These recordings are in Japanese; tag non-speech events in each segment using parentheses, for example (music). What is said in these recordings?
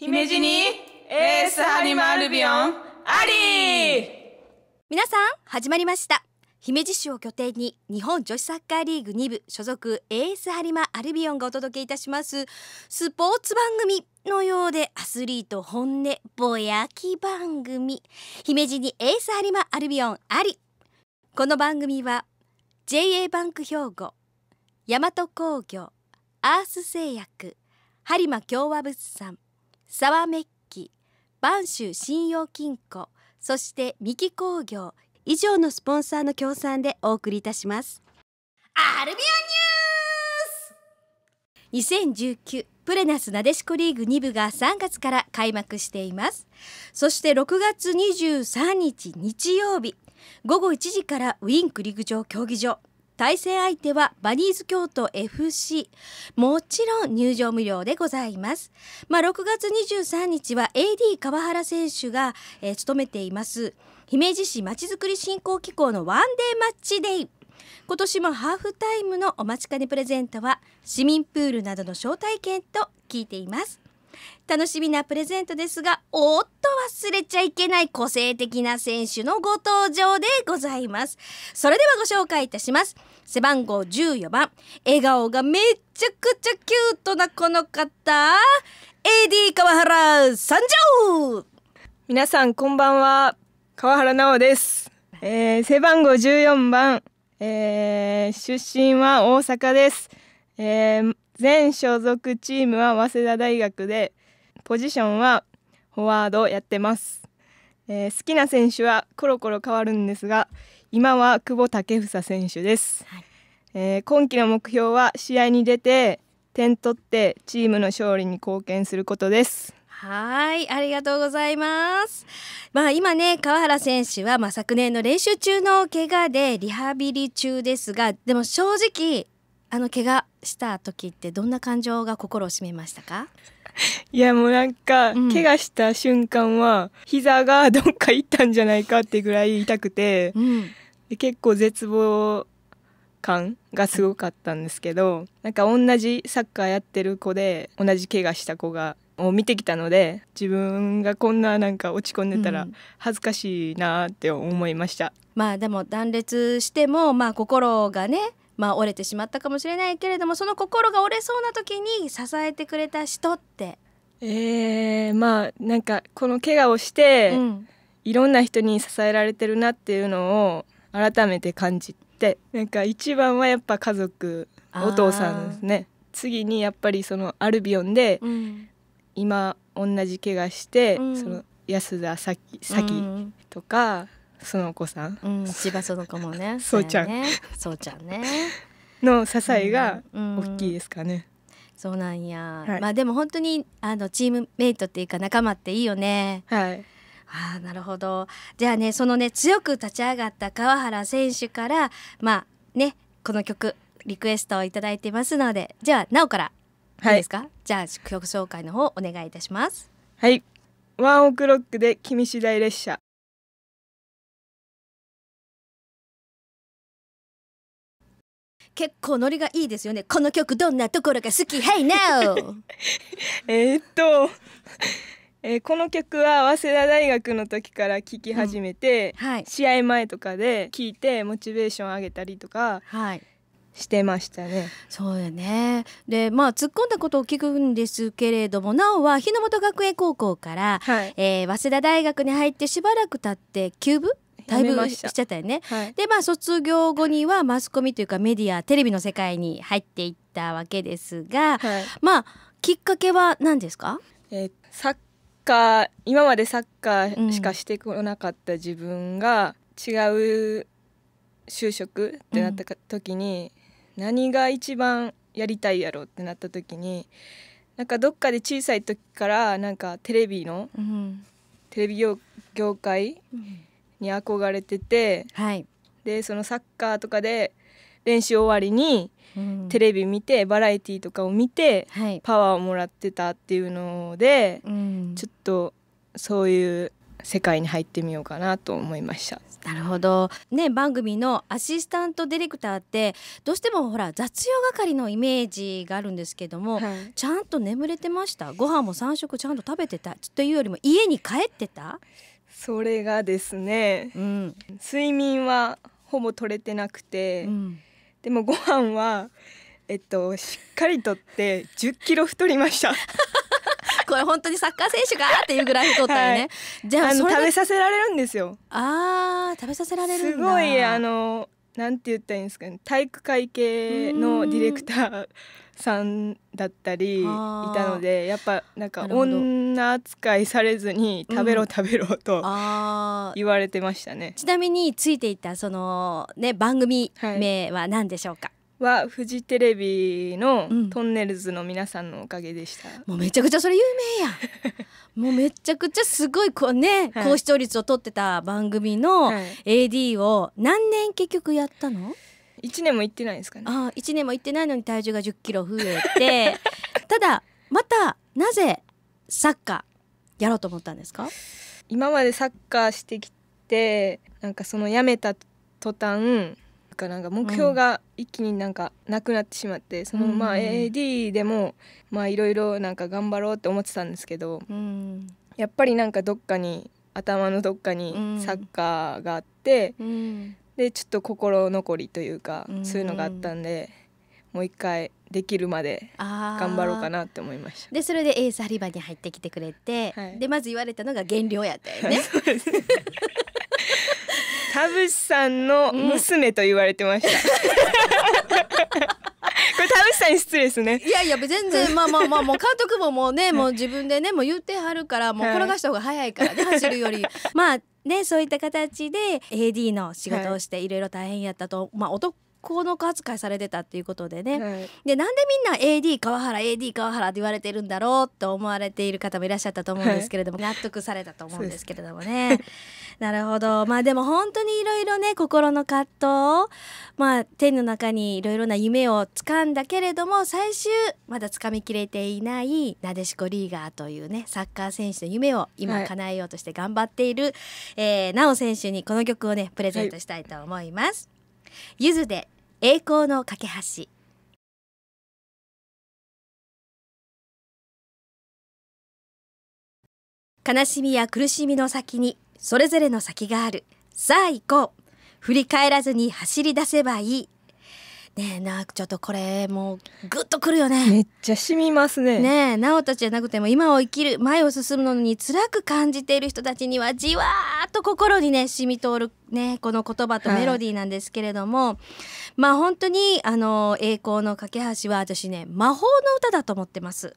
姫路にエースハニマアルビオンあり皆さん始まりました。姫路市を拠点に日本女子サッカーリーグ2部所属エースハリマアルビオンがお届けいたします。スポーツ番組のようでアスリート本音ぼやき番組。姫路にエースハリマアルビオンあり。この番組は JA バンク兵庫大和工業アース製薬播磨共和物産沢メッキ播州信用金庫そして三木工業以上のスポンサーの協賛でお送りいたします。アルビオニュース！2019プレナスなでしこリーグ2部が3月から開幕しています。そして6月23日日曜日午後1時からウィンク陸上競技場。対戦相手はバニーズ京都 FC もちろん入場無料でございます。まあ6月23日は AD 川原選手が、えー、務めています。姫路市まちづくり振興機構のワンデーマッチデイ。今年もハーフタイムのお待ちかねプレゼントは市民プールなどの招待券と聞いています。楽しみなプレゼントですがおっと忘れちゃいけない個性的な選手のご登場でございます。それではご紹介いたします。背番号14番笑顔がめちゃくちゃキュートなこの方 AD 川原参上皆さんこんばんは。川原直です、えー、背番号14番、えー、出身は大阪です、えー、全所属チームは早稲田大学でポジションはフォワードやってます、えー、好きな選手はコロコロ変わるんですが今は久保建英選手です、はい、えー、今季の目標は試合に出て点取ってチームの勝利に貢献することです。はいありがとうございます。まあ今ね川原選手はまあ昨年の練習中の怪我でリハビリ中ですがでも正直あの怪我した時ってどんな感情が心を占めましたか？いやもうなんか、うん、怪我した瞬間は膝がどっか行ったんじゃないかってぐらい痛くて、うん、結構絶望感がすごかったんですけどなんか同じサッカーやってる子で同じ怪我した子がを見てきたので自分がこんななんか落ち込んでたら恥ずかしいなって思いました、うん、まあでも断裂してもまあ心がねまあ、折れてしまったかもしれないけれどもその心が折れそうな時に支えてくれた人って。えー、まあなんかこの怪我をして、うん、いろんな人に支えられてるなっていうのを改めて感じてなんか一番はやっぱ家族お父さんですね。次にやっぱりそのアルビオンで、うん、今同じ怪我して、うん、その安田咲とか、その子さん、うん、千葉その子もね。(laughs) そうちゃん。そうちゃんね。の支えが大きいですかね、そうなんや、はい、まあでも本当にあのチームメイトっていうか仲間っていいよね。はい。ああなるほど。じゃあねそのね強く立ち上がった川原選手からまあねこの曲リクエストを頂いてますのでじゃあなおからい。いですか、はい、じゃあ曲紹介の方お願いいたします。はい。ワンオクロックで君次第列車結構ノリがいいですよね。この曲どんなところが好き？Hey now (laughs) えっとえー、この曲は早稲田大学の時から聴き始めて、うん。はい、試合前とかで聴いてモチベーション上げたりとかしてましたね。そうよね。でまあ突っ込んだことを聞くんですけれどもなおは日の本学園高校から、はい、えー、早稲田大学に入ってしばらく経って休部だいぶしちゃったよね。はい、でまあ卒業後にはマスコミというかメディアテレビの世界に入っていったわけですが、はい、まあきっかけは何ですか、えー、サッカー今までサッカーしかしてこなかった自分が違う就職ってなった時に、うん、何が一番やりたいやろってなった時になんかどっかで小さい時からなんかテレビの、うん、テレビ業業界、うんに憧れてて、はい、でそのサッカーとかで練習終わりにテレビ見てバラエティーとかを見て、パワーをもらってたっていうので、うん、ちょっとそういう世界に入ってみようかなと思いました。なるほど。ね番組のアシスタントディレクターってどうしてもほら雑用係のイメージがあるんですけども、はい。ちゃんと眠れてました？ご飯も3食ちゃんと食べてた？というよりも家に帰ってた？それがですねうん、睡眠はほぼ取れてなくて、うん、でもご飯はえっとしっかりとって10キロ太りました。(laughs) これ本当にサッカー選手かっていうぐらい太ったよね、はいじゃああの食べさせられるんですよ。あー食べさせられるすごいあのなんて言ったらいいんですかね体育会系のディレクターさんだったりいたのでやっぱなんか女扱いされずに食べろうん。食べろとあー。言われてましたね。ちなみについていたそのね番組名は何でしょうか、はフジテレビのうん。トンネルズの皆さんのおかげでした。もうめちゃくちゃそれ有名や。ん (laughs) もうめちゃくちゃすごいこうね、はい。高視聴率を取ってた番組のはい。AD を何年結局やったの？一年も行ってないですかね。ああ1年も行ってないのに体重が1 0キロ増えて。(laughs) ただまたなぜサッカーやろうと思ったんですか？今までサッカーしてきてなんかその辞めた途端なんかなんか目標が一気になんかなくなってしまって、そのうん。まあ AD でもまあいろいろなんか頑張ろうって思ってたんですけどうん。やっぱりなんかどっかに頭のどっかうん。にサッカーがあって、うんでちょっと心残りというか、うんそういうのがあったんでもう一回できるまで頑張ろうかなって思いました。でそれでエースハリバに入ってきてくれて、はい。でまず言われたのが減量やったよね。(laughs) 田淵さんの娘と言われてました。(laughs) これ田淵さんに失礼ですね。いやいや全然まあまあまあもう監督ももうねもう自分でねもう言ってはるからもうはい。転がした方が早いからね走るより。まあねそういった形で AD の仕事をしていろいろ大変やったと、まあ男の子扱いされてたっていうことでね、はい。でなんでみんな AD 川原 AD 川原って言われてるんだろうと思われている方もいらっしゃったと思うんですけれども、納得されたと思うんですけれどもね。なるほど。まあでも本当にいろいろね心の葛藤。をまあ天の中にいろいろな夢を掴んだけれども最終まだ掴みきれていないなでしこリーガーというねサッカー選手の夢をはい今叶えようとして頑張っている、えー、なお選手にこの曲をねプレゼントしたいと思います。ゆずで栄光の架け橋。悲しみや苦しみの先にそれぞれの先がある。さあ行こう。振り返らずに走り出せばいい。ねえなちょっとこれもうグッとくるよねめっちゃ染みますね。ねえなおたちじゃなくても今を生きる前を進むのに辛く感じている人たちにはじわーっと心にね染み通るねこの言葉とメロディーなんですけれども、まあ本当にあの栄光の架け橋は私ね魔法の歌だと思ってます。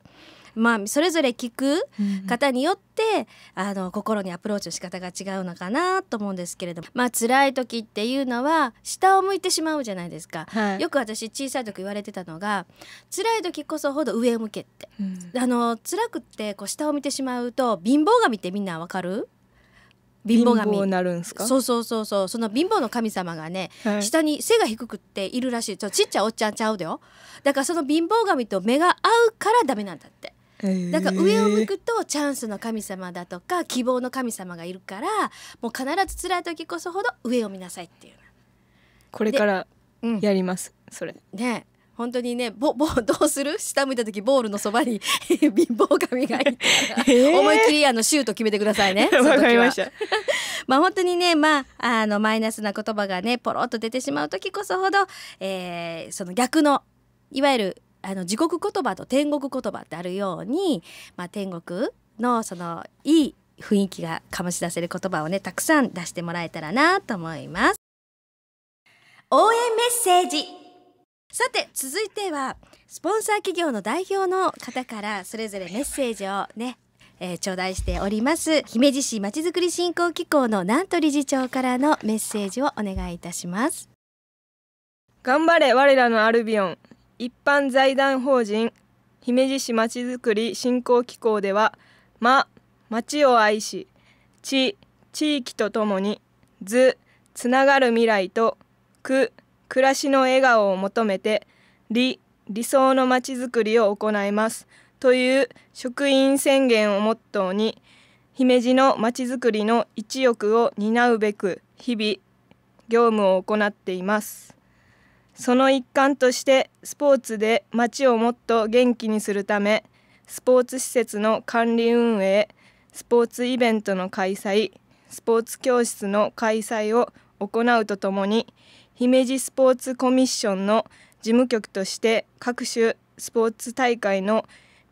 まあそれぞれ聞くうん。方によってあの心にアプローチの仕方が違うのかなと思うんですけれども。まあ辛い時っていうのは下を向いてしまうじゃないですか。はい。よく私小さい時言われてたのが辛い時こそほど上を向けって。うん。あの辛くってこう下を見てしまうと貧乏神ってみんなわかる？貧乏神。なるんですか？そうそうそうそう。その貧乏の神様がね、はい。下に背が低くっているらしい。ちょちっちゃいおっちゃんちゃうだよ。だからその貧乏神と目が合うからダメなんだってだから上を向くとチャンスの神様だとか希望の神様がいるからもう必ず辛い時こそほど上を見なさいっていうこれからうんやります。それ。ね本当にねぼ (laughs) ぼどうする下向いた時ボールのそばに (laughs) 貧乏神がいたら、(laughs) えー思いっきりあのシュート決めてくださいね。わかりました。まあ本当にねまああのマイナスな言葉がねポロッと出てしまう時こそほど、えーその逆のいわゆるあの地獄言葉と天国言葉ってあるように、まあ、天国のそのいい雰囲気が醸し出せる言葉をねたくさん出してもらえたらなと思います。応援メッセージ。さて続いてはスポンサー企業の代表の方からそれぞれメッセージをねえー頂戴しております姫路市まちづくり振興機構の南都理事長からのメッセージをお願いいたします。頑張れ我らのアルビオン。一般財団法人姫路市まちづくり振興機構では「ま」町を愛し「ち」地域とともに「ず」つながる未来と「く」暮らしの笑顔を求めて「り」理想のまちづくりを行います。という職員宣言をモットーに姫路のまちづくりの一翼を担うべく日々業務を行っています。その一環としてスポーツで町をもっと元気にするためスポーツ施設の管理運営スポーツイベントの開催スポーツ教室の開催を行うとともに姫路スポーツコミッションの事務局として各種スポーツ大会の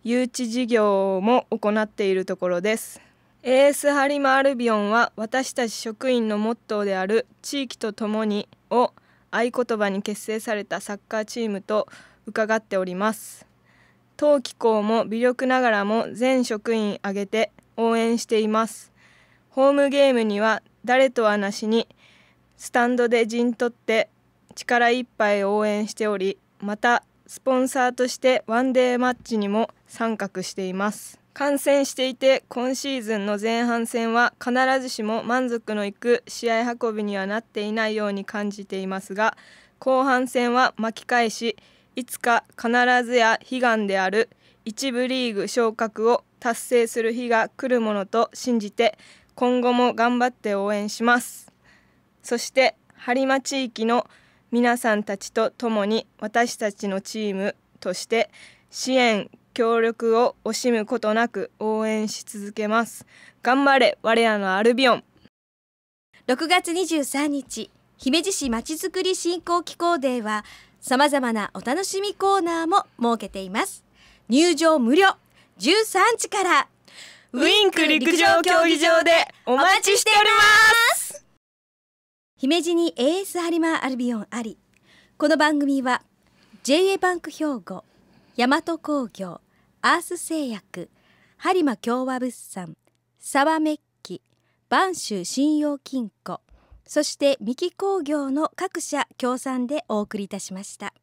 誘致事業も行っているところです。AS ハリマアルビオンは私たち職員のモットーである地域とともにを合言葉に結成されたサッカーチームと伺っております。当機構も微力ながらも全職員挙げて応援しています。ホームゲームには誰とはなしにスタンドで陣取って力いっぱい応援しておりまたスポンサーとしてワンデーマッチにも参画しています。観戦していて今シーズンの前半戦は必ずしも満足のいく試合運びにはなっていないように感じていますが後半戦は巻き返しいつか必ずや悲願である一部リーグ昇格を達成する日が来るものと信じて今後も頑張って応援します。そして播磨地域の皆さんたちと共に私たちのチームとして支援協力を惜しむことなく応援し続けます。頑張れ我らのアルビオン。6月23日姫路市まちづくり振興機構デーはさまざまなお楽しみコーナーも設けています。入場無料13時から。ウインク陸上競技場でお待ちしております。姫路に AS ハリマーアルビオンありこの番組は JA バンク兵庫大和工業アース製薬播磨共和物産沢メッキ播州信用金庫そして三木工業の各社協賛でお送りいたしました。